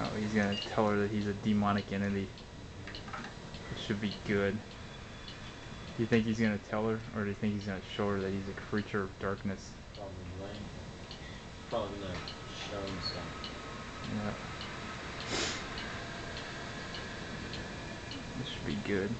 Oh, he's gonna tell her that he's a demonic entity. It should be good. Do you think he's gonna tell her, or do you think he's gonna show her that he's a creature of darkness? Probably. Probably gonna show something. Yeah. This should be good.